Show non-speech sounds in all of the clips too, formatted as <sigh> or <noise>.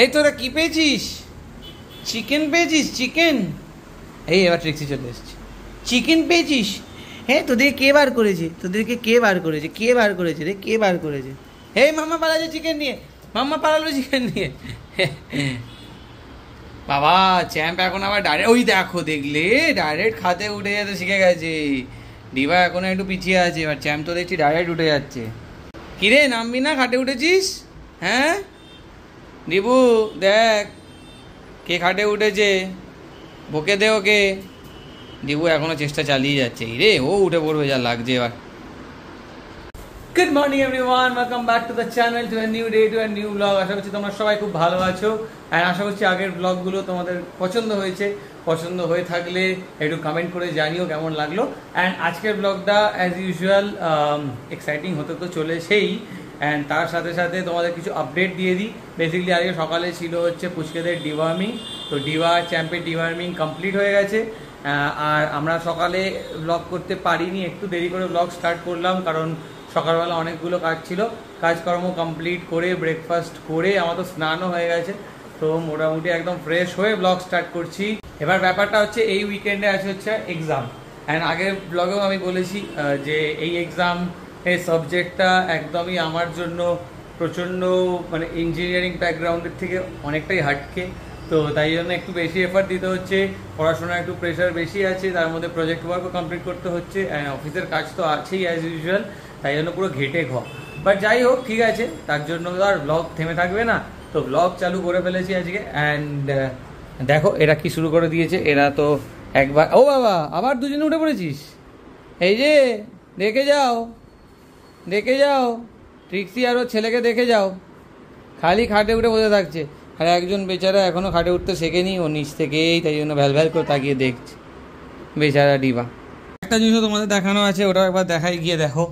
এই তোরা কি পেয়েছিস? চিকেন পেয়েছিস? চিকেন এই, এবার ট্রিক্সি চলে এসছে। চিকেন পেয়েছিস? হ্যাঁ তোদের কে বার করেছে? তোদেরকে কে বার করেছে? কে বার করেছে রে? কে বার করেছে? এই মাম্মা পালাচ্ছে চিকেন নিয়ে। মাম্মা পালালো চিকেন নিয়ে। বাবা চ্যাম্প এখন আবার ডাইরেক্ট ওই দেখো, দেখলে? ডাইরেক্ট খাতে উঠে যেতে শিখে গেছে। ডিবা এখনও একটু পিছিয়ে আছে। এবার চ্যাম্প তো দেখছি ডাইরেক্ট উঠে যাচ্ছে। কিরে, নামবি না? খাটে উঠেছিস? হ্যাঁ? দিবু দেখ, কে খাটে উঠেছে? বকে দে ওকে। দিবু এখনও চেষ্টা চালিয়ে যাচ্ছে। রে ও উঠে পড়বে, যা লাগছে এবার। Good morning everyone welcome back to the channel to new day to new blog আশা করছি তোমরা সবাই খুব ভালো আছো। অ্যান্ড আশা করছি আগের ব্লগগুলো তোমাদের পছন্দ হয়েছে। পছন্দ হয়ে থাকলে একটু কমেন্ট করে জানিও কেমন লাগল। অ্যান্ড আজকের ব্লগটা অ্যাজ ইউজুয়াল এক্সাইটিং হতে তো চলেছেই। অ্যান্ড তার সাথে সাথে তোমাদের কিছু আপডেট দিয়ে দিই। বেসিক্যালি আজকে সকালে ছিল হচ্ছে পুচকেদের ডিওয়ার্মিং তো ডিওয়া চ্যাম্পের ডিওয়ার্মিং কমপ্লিট হয়ে গেছে। আর আমরা সকালে ব্লগ করতে পারিনি। একটু দেরি করে ব্লগ স্টার্ট করলাম, কারণ সকালবেলা অনেকগুলো কাজ ছিল। কাজকর্ম কমপ্লিট করে ব্রেকফাস্ট করে আমার তো স্নানও হয়ে গেছে। তো মোটামুটি একদম ফ্রেশ হয়ে ব্লগ স্টার্ট করছি। এবার ব্যাপারটা হচ্ছে এই উইকেন্ডে আছে হচ্ছে এক্সাম অ্যান্ড আগের ব্লগেও আমি বলেছি যে এই এক্সাম এই সাবজেক্টটা একদমই আমার জন্য প্রচণ্ড মানে ইঞ্জিনিয়ারিং ব্যাকগ্রাউন্ডের থেকে অনেকটাই হাটকে। তো তাই জন্য একটু বেশি এফার্ট দিতে হচ্ছে পড়াশোনা একটু প্রেশার বেশি আছে, তার মধ্যে প্রজেক্ট ওয়ার্কও কমপ্লিট করতে হচ্ছে অ্যান্ড অফিসের কাজ তো আছেই অ্যাজ ইউজুয়াল তাই জন্য পুরো ঘেটে ঘ। বাট যাই হোক, ঠিক আছে, তার জন্য তো আর ব্লগ থেমে থাকবে না। তো ব্লগ চালু করে ফেলেছি আজকে অ্যান্ড দেখো এরা কি শুরু করে দিয়েছে, এরা তো একবার, ও বাবা, আবার দুজনে উঠে পড়েছিস? এই যে দেখে যাও। দেখে যাও। ট্রিক্সি আর ওর ছেলেকে দেখে যাও। খালি খাটে উঠে বসে থাকছে। আর একজন বেচারা এখনও খাটে উঠতে শেখেনি। ও নিচ থেকেই তাই জন্য ভ্যাল ভ্যাল করে তাকিয়ে দেখছে। বেচারা ডিবা। একটা জিনিসও তোমাদের দেখানো আছে ওটা একবার দেখাই, গিয়ে দেখো।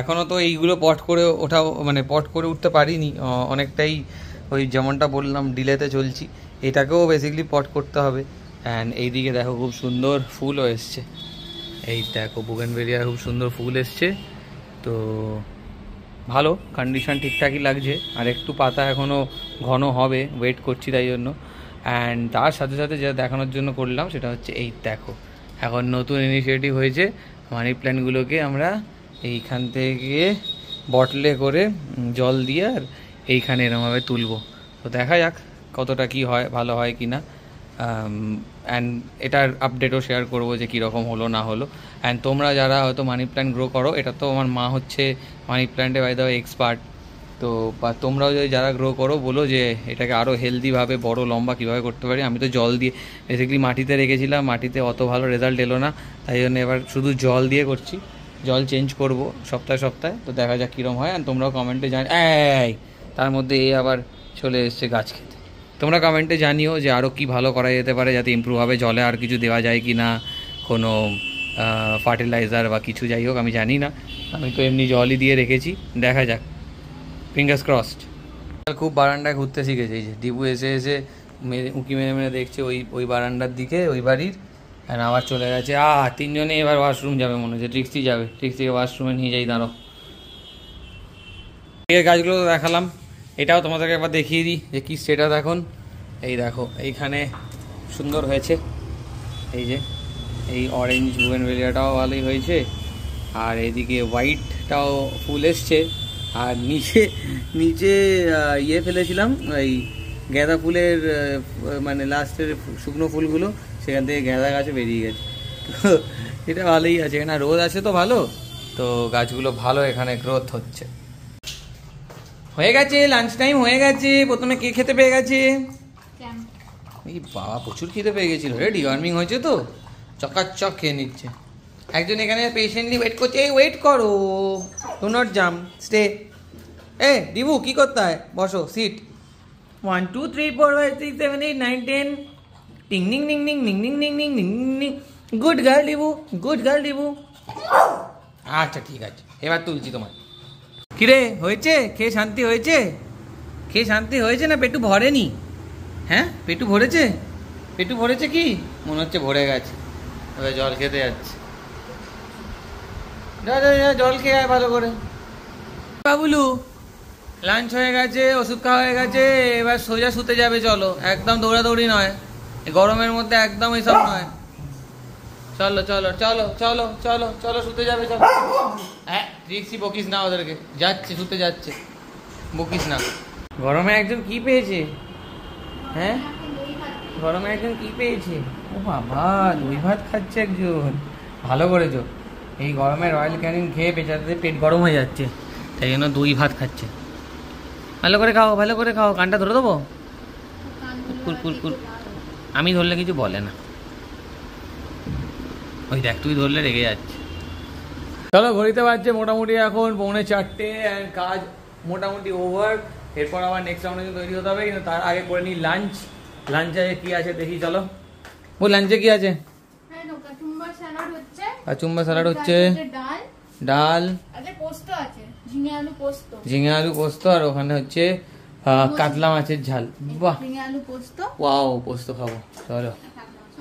এখনও তো এইগুলো পট করে ওঠাও মানে পট করে উঠতে পারিনি। অনেকটাই ওই যেমনটা বললাম, ডিলেতে চলছি। এটাকেও বেসিক্যালি পট করতে হবে। অ্যান্ড এইদিকে দেখো, খুব সুন্দর ফুলও এসছে। এই দেখো বুগেনভেলিয়ার খুব সুন্দর ফুল এসছে। তো ভালো কন্ডিশন ঠিকঠাকই লাগছে। আর একটু পাতা এখনও ঘন হবে ওয়েট করছি তাই জন্য। অ্যান্ড তার সাথে সাথে যেটা দেখানোর জন্য করলাম, সেটা হচ্ছে এই দেখো। এখন নতুন ইনিশিয়েটিভ হয়েছে মানি প্ল্যান্টগুলোকে আমরা এইখান থেকে বটলে করে জল দিয়ে আর এইখানে এরমভাবে তুলবো। তো দেখা যাক কতটা কি হয়, ভালো হয় কি না অ্যান্ড এটার আপডেটও শেয়ার করব যে কীরকম হলো না হলো। অ্যান্ড তোমরা যারা হয়তো মানি প্ল্যান্ট গ্রো করো, এটা তো আমার মা হচ্ছে মানি প্ল্যান্টে বাই দেওয়া এক্সপার্ট তো বা তোমরাও যদি যারা গ্রো করো, বলো যে এটাকে আরও হেলদিভাবে বড়, লম্বা কীভাবে করতে পারি। আমি তো জল দিয়ে বেসিক্যালি মাটিতে রেখেছিলাম, মাটিতে অত ভালো রেজাল্ট এলো না। তাই জন্য এবার শুধু জল দিয়ে করছি। জল চেঞ্জ করব সপ্তাহে সপ্তাহে, তো দেখা যাক কীরকম হয়। আর তোমরাও কমেন্টে জান এই, তার মধ্যে এ আবার চলে এসছে গাছ খেতে। তোমরা কমেন্টে জানিও যে আরও কি ভালো করা যেতে পারে যাতে ইমপ্রুভ হবে জলে আর কিছু দেওয়া যায় কি না কোনো ফার্টিলাইজার বা কিছু যাই হোক, আমি জানি না। আমি তো এমনি জলই দিয়ে রেখেছি। দেখা যাক। ফিঙ্গার্স ক্রসড খুব বারান্দায় ঘুরতে শিখেছে, এই যে ডিবু এসে এসে মেরে, উঁকি মেরে মেরে দেখছে ওই ওই বারান্দার দিকে, ওই বাড়ির। আর আবার চলে গেছে আ তিনজনে এবার ওয়াশরুম যাবে মনে হচ্ছে ট্রিক্সি যাবে। ট্রিক্সিকে ওয়াশরুমে নিয়ে যাই দাঁড়ো এই গাছগুলো তো দেখালাম, এটাও তোমাদেরকে একবার দেখিয়ে দিই, যে কী স্টেটাস এখন। এই দেখো, এইখানে সুন্দর হয়েছে। এই যে এই অরেঞ্জ বুয়েনভেলিয়াটাও ভালোই হয়েছে আর এদিকে হোয়াইটটাও ফুল এসছে আর নিচে নিচে ইয়ে ফেলেছিলাম এই গাঁদা ফুলের মানে লাস্টের শুকনো ফুলগুলো সেখান থেকে গাঁদা গাছে বেরিয়ে গেছে। তো <laughs> এটা ভালোই আছে এখানে রোদ আছে তো ভালো তো গাছগুলো ভালো এখানে গ্রোথ হচ্ছে। হয়ে গেছে লাঞ্চ টাইম হয়ে গেছে প্রথমে কে খেতে পেয়ে গেছে? এই বাবা প্রচুর খেতে পেয়ে গেছিল রে ডিওয়ার্মিং হয়েছে তো। চকাচক খেয়ে নিচ্ছে একজন এখানে পেশেন্টলি ওয়েট করছে এই ওয়েট করো ডো নট জাম স্টে এ দিবু কী করতে হয় বসো sit one two three four five six seven eight nine ten টিং নিং নিং নিং নিং নিং নিং নিং নিং Ning good girl Dibu good girl Dibu আচ্ছা ঠিক আছে এবার তুলছি তোমার কিরে হয়েছে খেয়ে শান্তি হয়েছে খেয়ে শান্তি হয়েছে না পেটু ভরেনি হ্যাঁ পেটু ভরেছে পেটু ভরেছে কি মনে হচ্ছে ভরে গেছে এবার জল খেতে যাচ্ছে। জল খেয়ে আয় ভালো করে। বাবুলু। লাঞ্চ হয়ে গেছে ওষুধ খাওয়া হয়ে গেছে এবার সোজা শুতে যাবে চলো। একদম দৌড়াদৌড়ি নয়। গরমের মধ্যে একদম এসব নয়। চলো চলো চলো চলো চলো চলো শুতে যাবে চলো। হ্যাঁ রিক্সি বকিস না ওদেরকে। যাচ্ছে শুতে যাচ্ছে। বকিস না। গরমে একজন কি পেয়েছে? হ্যাঁ? গরমে একজন কি পেয়েছে? ও বাবা, দই ভাত খাচ্ছে একজন। ভালো করেছ। এই গরমে রয়্যাল ক্যানিং খেয়ে বেচারাদের পেট গরম হয়ে যাচ্ছে। তাই জন্য দই ভাত খাচ্ছে। ভালো করে খাও, ভালো করে খাও। কানটা ধরে দেবো? আমি ধরলে কিছু বলে না। ওই দেখ, তুই ধরলে রেগে যাচ্ছে। চলো, ঘড়িতে পারছে মোটামুটি এখন পৌনে চারটে কাজ মোটামুটি ওভার এরপর আবার নেক্সট রাউন্ডে তৈরি হতে হবে, কিন্তু তার আগে করে নিই লাঞ্চ লাঞ্চে কি আছে দেখি, চলো। ও লাঞ্চে কি আছে কাচুম্বা স্যালাড হচ্ছে ডাল ঝিঙে আলু পোস্ত আর ওখানে হচ্ছে কাতলা মাছের ঝাল বাহ ওয়াও পোস্ত খাব চলো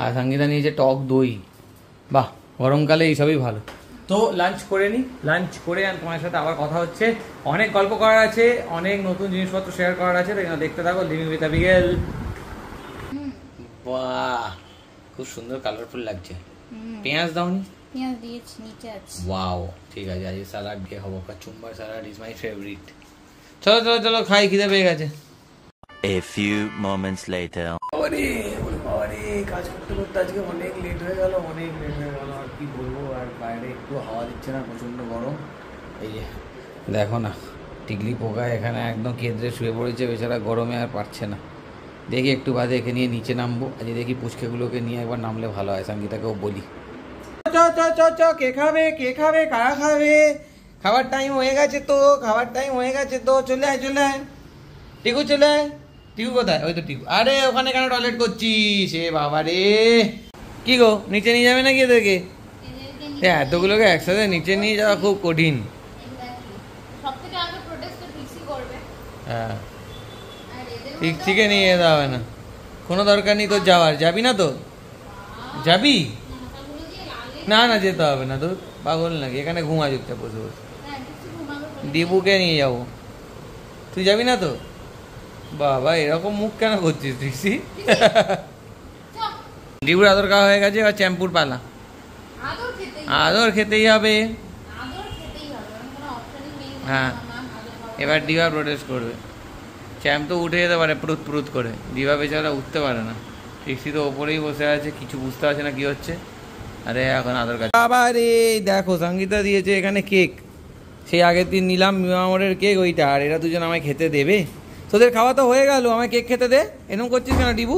আর সঙ্গীতা নিয়েছে টক দই বাহ গরমকালে এইসবই ভালো। তো লাঞ্চ করে নি লাঞ্চ করে আর তোমার সাথে আবার কথা হচ্ছে। অনেক গল্প করার আছে অনেক নতুন জিনিসপত্র শেয়ার করার আছে দেখতে থাকো লিভিং উইথ বিগেল বাহ। খুব সুন্দর কালারফুল লাগছে। পেঁয়াজ দাওনি? পেঁয়াজ দিয়েছি নিচে আছে। ওয়াও ঠিক আছে আজকে স্যালাড দিয়ে খাব। Kachumber salad is my favourite চলো চলো চলো খাই খিদে পেয়ে গেছে। A few moments later. আরে আরে কাজ করতে করতে আজকে অনেক লেট হয়ে গেল অনেক লেট হয়ে গেল। আর কি বলব আর বাইরে একটু হাওয়া দিচ্ছে না প্রচণ্ড গরম। এই যে দেখো না টিকলি পোকা এখানে একদম কেন্দ্রে শুয়ে পড়েছে বেচারা গরমে আর পারছে না। দেখি একটু বাদে একে নিয়ে নিচে নামবো। আজকে দেখি পুচকেগুলোকে নিয়ে একবার নামলে ভালো হয় সঙ্গীতাকেও বলি। চ চ চ চ কে খাবে কে খাবে কারা খাবে? খাবার টাইম হয়ে গেছে তো খাবার টাইম হয়ে গেছে তো চলে আয় চলে আয়। টিকু চলে আয়। টিকু কোথায়? ওই তো টিকু। আরে ওখানে কেন টয়লেট করছিস? এ বাবা রে। কি গো নিচে নিয়ে যাবে নাকি এদেরকে? এ, এতগুলোকে একসাথে নিচে নিয়ে যাওয়া খুব কঠিন। হ্যাঁ। থেকে নিয়ে যেতে হবে না। কোনো দরকার নেই তোর যাওয়ার। যাবি না তো? যাবি? না না যেতে হবে না। তোর পাগল নাকি? এখানে ঘুমা চুপচাপ বসে বসে। ডিবুকে নিয়ে যাব। তুই যাবি না তো? বাবা এরকম মুখ কেন করছিস ঋষি চল ডিবুর আদর খাওয়া হয়ে গেছে এবার চ্যাম্পুর পালা। আদর খেতেই হবে। হ্যাঁ। এবার ডিবা প্রোটেস্ট করবে। চ্যাম্প তো উঠে যেতে পারে প্রুত প্রুত করে। ডিবা বেচারা উঠতে পারে না। ট্রিক্সি তো ওপরেই বসে আছে কিছু বুঝতে পারছে না কি হচ্ছে। আরে এখন আদর কাছে আবার দেখো সঙ্গীতা দিয়েছে এখানে কেক। সেই আগের দিন নিলাম মিমামরের কেক ওইটা আর এরা দুজন আমায় খেতে দেবে। তোদের খাওয়া তো হয়ে গেল আমায় কেক খেতে দে। এরকম করছিস কেন ডিবু?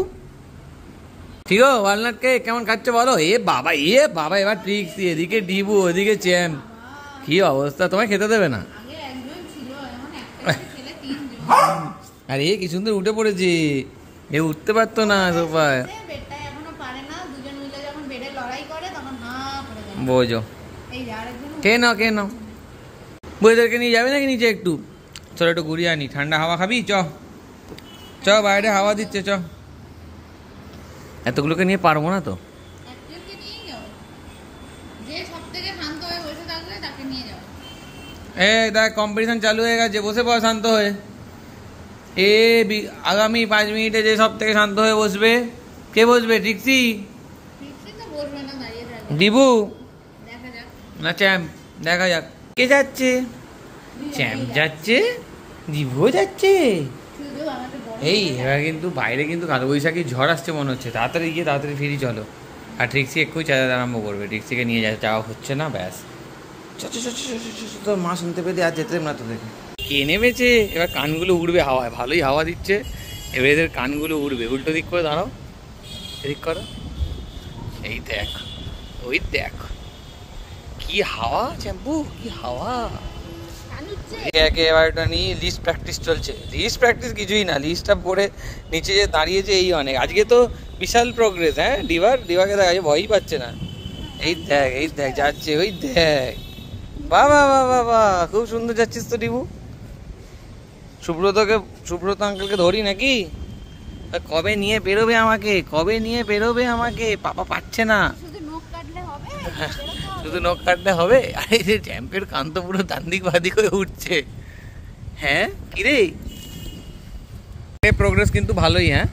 ঠিক ওয়ালনাট কেক কেমন খাচ্ছে বলো? এ বাবা এ বাবা এবার ট্রিক্সি এদিকে ডিবু ওদিকে চ্যাম্প কি অবস্থা তোমায় খেতে দেবে না আগে একজন ছিল এখন একটা ছেলে তিনজন আরে কি সুন্দর উঠে পড়েছে। এ উঠতে পারতো না সোফায়। বোঝো। কে নাও কে নাও। বইদেরকে নিয়ে যাবে নাকি নিচে একটু? চলো একটু ঘুরিয়ে আনি। ঠান্ডা হাওয়া খাবি? চ। চ বাইরে হাওয়া দিচ্ছে চ। এতগুলোকে নিয়ে পারব না তো? এ দেখ কম্পিটিশন চালু হয়ে গেছে। বসে পড় শান্ত হয়ে। এ আগামী পাঁচ মিনিটে যে সব থেকে শান্ত হয়ে বসবে, কে বসবে? ট্রিক্সি ডিবু? না, চ্যাম্প। দেখা যাক। কে যাচ্ছে? চ্যাম্প যাচ্ছে? ডিবুও যাচ্ছে? এই, এবার কিন্তু বাইরে কিন্তু কালবৈশাখী ঝড় আসছে মনে হচ্ছে। তাড়াতাড়ি গিয়ে তাড়াতাড়ি ফিরি, চলো। আর ট্রিক্সি এক্ষুনি চালাতে আরম্ভ করবে। ট্রিক্সিকে নিয়ে যাওয়া হচ্ছে না, ব্যাস। তোর মা শুনতে পেতে আর যেতে না তোদেরকে। কে নেমেছে, এবার কানগুলো উড়বে হাওয়ায়, ভালোই হাওয়া দিচ্ছে। এবার এদের কানগুলো উড়বে। উল্টো দিক করে দাঁড়াও। এদিক করো। এই দেখ, ওই দেখ। কি হাওয়া, চ্যাম্পু, কি হাওয়া। একে একে এবার এটা নিয়ে লিস্ট প্র্যাকটিস চলছে। লিস্ট প্র্যাকটিস কিছুই না লিস্টটা পড়ে নিচে যে দাঁড়িয়েছে এই অনেক। আজকে তো বিশাল প্রোগ্রেস হ্যাঁ? ডিভার ডিভাকে দেখা যায় ভয়ই পাচ্ছে না। এই দেখ এই দেখ, যাচ্ছে, ওই দেখ। বাবা বাবা বাবা খুব সুন্দর যাচ্ছিস তো, ডিবু। সুব্রতকে সুব্রত আঙ্কেলকে ধরি নাকি? কবে নিয়ে বেরোবে আমাকে? কবে নিয়ে বেরোবে আমাকে? পাপা পাচ্ছে না। শুধু নখ কাটলে হবে। <laughs> শুধু নখ কাটলে হবে? আরে যে চ্যাম্পের কান তো পুরো দান্দিক বাদিক হয়ে উঠছে। হ্যাঁ? কিরে প্রোগ্রেস কিন্তু ভালোই হ্যাঁ?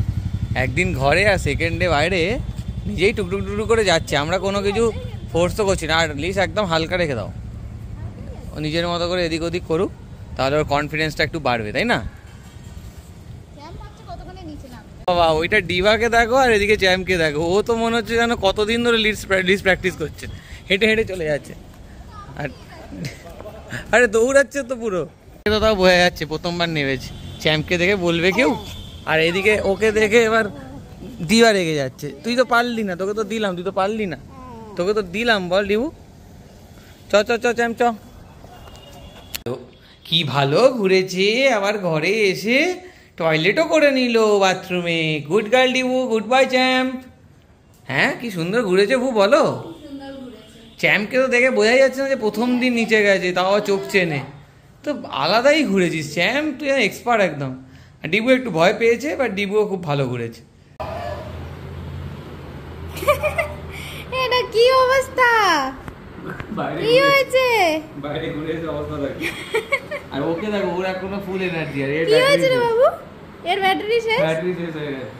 একদিন ঘরে আর সেকেন্ডে বাইরে নিজেই টুকটুক টুকটুক করে যাচ্ছে। আমরা কোনো কিছু ফোর্স তো করছি না। আর লিস্ট একদম হালকা রেখে দাও। ও নিজের মতো করে এদিক ওদিক করুক। তাহলে ওর কনফিডেন্সটা একটু বাড়বে তাই না? বাবা ওইটা ডিভাকে দেখো আর এদিকে জ্যামকে দেখো। ও তো মনে হচ্ছে যেন কতদিন ধরে লিডস লিডস প্র্যাকটিস করছে। হেঁটে হেঁটে চলে যাচ্ছে। আর <laughs> আরে দৌড়াচ্ছে তো পুরো। তো তাও বোঝা যাচ্ছে প্রথমবার নেমেছে। চ্যাম্পকে দেখে বলবে কেউ? আর এদিকে ওকে দেখে এবার দিবা রেগে যাচ্ছে। তুই তো পারলি না তোকে তো দিলাম তুই তো পারলি না। তোকে তো দিলাম বল ডিবু। চ চ চ চ্যাম্প চ। কি ভালো ঘুরেছে? আবার ঘরে এসে টয়লেটও করে নিল বাথরুমে good girl Dibu good bye champ হ্যাঁ কি সুন্দর ঘুরেছে ভু বলো। চ্যাম্পকে তো দেখে বোঝাই যাচ্ছে না যে প্রথম দিন নিচে গেছে তাও চোখ চেনে। তো আলাদাই ঘুরেছিস চ্যাম্প তুই এক্সপার্ট একদম। আর ডিবু একটু ভয় পেয়েছে বাট ডিবুও খুব ভালো ঘুরেছে। এটা কি অবস্থা? কি হয়েছে? বাইরে ঘুরে অবস্থা দেখো। আর ওকে দেখো ওর এখনও ফুল এনার্জি আর এর কি হয়েছে রে বাবু? এর ব্যাটারি শেষ? ব্যাটারি শেষ হয়ে গেছে।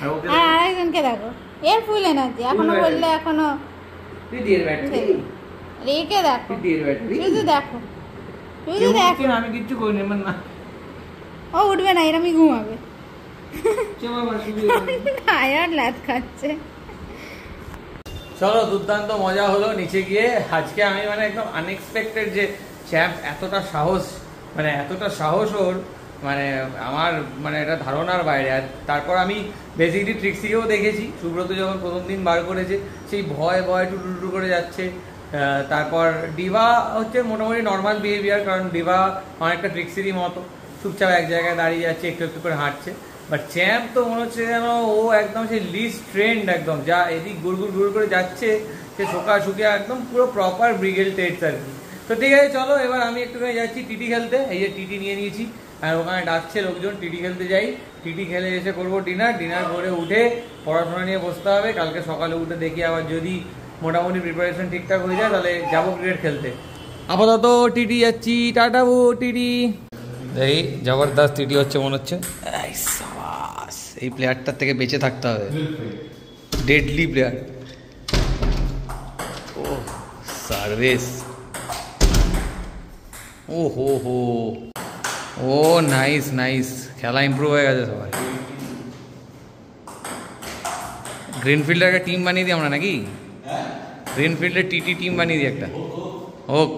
আর ওকে আর আরেকজনকে দেখো। এর ফুল এনার্জি এখনও বললে এখনও তুই দিয়ে ব্যাটারি রেখে দেখো। তুই দিয়ে ব্যাটারি শুধু দেখো। শুধু দেখো আমি কিচ্ছু করিনি আমার না ও উঠবে না এরমই ঘুমাবে। টায়ার খাচ্ছে। চলো দুর্দান্ত মজা হলো নিচে গিয়ে। আজকে আমি মানে একদম আনএক্সপেক্টেড যে চ্যাম্প এতটা সাহস মানে এতটা সাহস ওর মানে আমার মানে এটা ধারণার বাইরে। আর তারপর আমি বেসিকলি ট্রিক্সিকেও দেখেছি, সুব্রত যখন প্রথম দিন বার করেছে, সেই ভয় ভয় টুটু টুটু করে যাচ্ছে। তারপর ডিভা হচ্ছে মোটামুটি নর্মাল বিহেভিয়ার কারণ ডিভা অনেকটা ট্রিক্সিরই মতো। চুপচাপ এক জায়গায় দাঁড়িয়ে যাচ্ছে, একটু একটু করে হাঁটছে। বাট চ্যাম্প তো মনে হচ্ছে যেন ও একদম সেই লিস্ট ট্রেন্ড একদম, যা এদিক গুড় গুড় গুড় করে যাচ্ছে, সে শোকা শুকিয়ে একদম পুরো প্রপার ব্রিগেল টেটস আর কি। তো ঠিক আছে চলো এবার আমি একটুখানি যাচ্ছি টিটি খেলতে। এই যে টিটি নিয়ে নিয়েছি আর ওখানে ডাকছে লোকজন টিটি খেলতে যাই। টিটি খেলে এসে করব ডিনার। ডিনার করে উঠে পড়াশোনা নিয়ে বসতে হবে। কালকে সকালে উঠে দেখি আবার যদি মোটামুটি প্রিপারেশন ঠিকঠাক হয়ে যায় তাহলে যাব ক্রিকেট খেলতে। আপাতত টিটি যাচ্ছি। টাটা বু টিটি। এই জবরদস্ত টিটি হচ্ছে মনে হচ্ছে। এই প্লেয়ারটার থেকে বেঁচে থাকতে হবে। ডেডলি প্লেয়ার ও সার্ভিস ও হো হো ও নাইস নাইস খেলা ইমপ্রুভ হয়ে গেছে সবাই গ্রিনফিল্ডের একটা টিম বানিয়ে দিই আমরা নাকি গ্রিনফিল্ডের টিটি টিম বানিয়ে দিই একটা হোক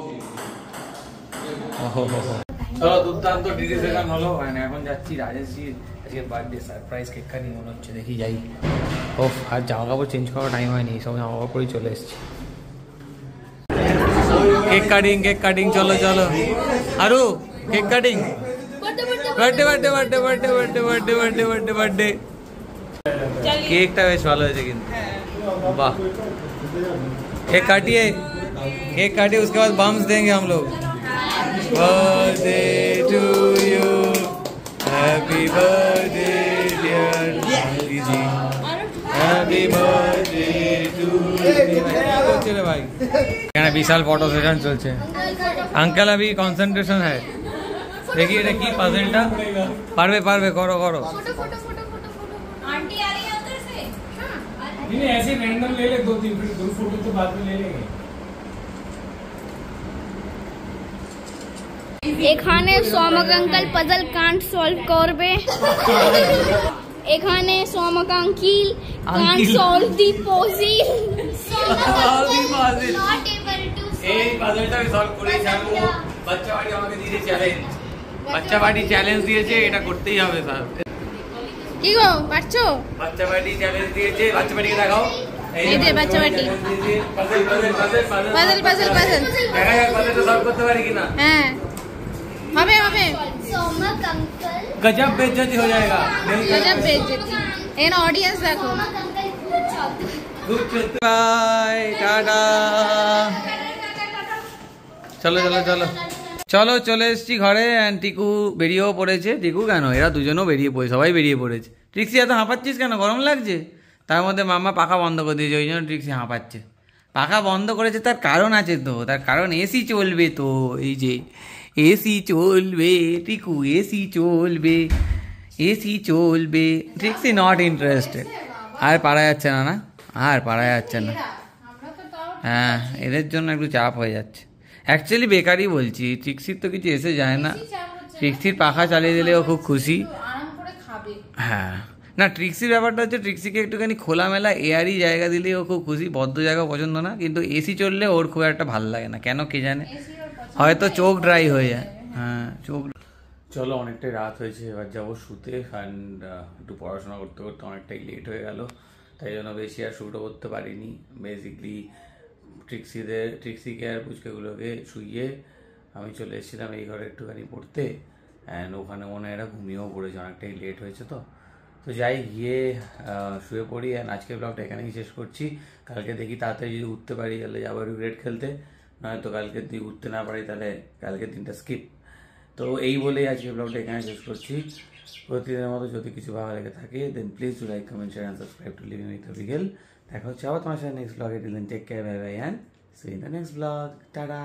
ওহো হো হো। চলো দুর্দান্ত ডিডি সেশন হলো মানে এখন যাচ্ছি রাজেশজির আজকে বার্থডে সারপ্রাইজ কেক কাটিং মনে হচ্ছে দেখি যাই ও আর জামা কাপড় চেঞ্জ করার টাইম হয়নি সব জামা কাপড় পরেই চলে এসেছি কেক কাটিং কেক কাটিং চলো চলো আরু cake cutting birthday birthday birthday birthday birthday birthday birthday birthday birthday কেকটা বেশ ভালো হয়েছে কিন্তু वाह केक काटिए केक काटिए उसके बाद बम्स देंगे हम लोग birthday to you happy birthday dear ji happy birthday to चले भाई এখানে বিশাল ফটো সেশন চলছে আঙ্কেল अभी কনসেন্ট্রেশন है देखिए এটা কি পাজলটা পারবে পারবে করো করো photo photo photo photo photo aunty आ रही है उधर से हाँ नहीं नहीं ऐसे रैंडम ले ले दो तीन फिर दो फोटो तो बाद में ले लेंगे এখানে Soumak uncle puzzle can't solve করবে এখানে Soumak uncle can't Uncle. Solve the puzzle not able to এই পাজলটা সলভ করে ছাড়বো বাচ্চাবাড়ি আমাকে দিয়েছে চ্যালেঞ্জ বাচ্চাবাড়ি চ্যালেঞ্জ দিয়েছে এটা করতেই হবে স্যার কি গো পারছো বাচ্চাবাড়ি চ্যালেঞ্জ দিয়েছে বাচ্চাবাড়ি দেখাও এই দে বাচ্চাবাড়ি puzzle puzzle puzzle puzzle puzzle দেখা যাক পাজলটা সলভ করতে পারি কিনা হ্যাঁ হবে হবে गजब बेइज्जती हो जाएगा गजब बेइज्जती इन ऑडियंस देखो गुड बाय टाटा চলো চলো চলো। চলো চলে এসছি ঘরে। টিকু বেরিয়েও পড়েছে। টিকু কেন? এরা দুজনও বেরিয়ে পড়ে সবাই বেরিয়ে পড়েছে। ট্রিক্সি এত হাঁপাচ্ছিস কেন? গরম লাগছে? তার মধ্যে মামা পাখা বন্ধ করে দিয়েছে ওই জন্য ট্রিক্সি হাঁপাচ্ছে। পাখা বন্ধ করেছে তার কারণ আছে তো। তার কারণ এসি চলবে তো এই যে এসি চলবে টিকু এসি চলবে এসি চলবে। ট্রিক্সি নট ইন্টারেস্টেড আর পারা যাচ্ছে না না? আর পারা যাচ্ছে না। হ্যাঁ এদের জন্য একটু চাপ হয়ে যাচ্ছে। অ্যাকচুয়ালি বেকারই বলছি। ট্রিক্সির তো কিছু এসে যায় না। ট্রিক্সির পাখা চালিয়ে দিলেও খুব খুশি। একটু আরাম করে খাবে। হ্যাঁ। না ট্রিক্সির ব্যাপারটা হচ্ছে ট্রিক্সিকে একটুখানি খোলামেলা এয়ারই জায়গা দিলেই ও খুব খুশি। বদ্ধ জায়গা পছন্দ না কিন্তু এসি চললে ওর খুব একটা ভালো লাগে না। কেন কে জানে? হয়তো চোখ ড্রাই হয়ে যায়। হ্যাঁ চোখ চলো অনেকটাই রাত হয়েছে এবার যাব শুতে অ্যান্ড একটু পড়াশোনা করতে করতে অনেকটাই লেট হয়ে গেল। তাই জন্য বেশি আর শুরু করতে পারিনি। বেসিকলি ট্রিক্সিদের ট্রিক্সিকে আর পুচকেগুলোকে শুইয়ে আমি চলে এসেছিলাম এই ঘরে একটুখানি পড়তে। অ্যান্ড ওখানে মনে হয় এরা ঘুমিয়েও পড়েছে, অনেকটাই লেট হয়েছে তো। তো যাই, গিয়ে শুয়ে পড়ি অ্যান্ড আজকের ব্লগটা এখানেই শেষ করছি। কালকে দেখি তাড়াতাড়ি যদি উঠতে পারি, তাহলে যাব ক্রিকেট খেলতে। নয়তো কালকে যদি উঠতে না পারি, তাহলে কালকে দিনটা স্কিপ তো এই বলেই আজকে ব্লগটা এখানে শেষ করছি। প্রতিদিনের মতো যদি কিছু ভালো লেগে থাকে then please do like comment share and subscribe to living with বিকেল দেখা হচ্ছে আবার তোমার সাথে নেক্সট ব্লগে take care bye bye and see in the next blog tata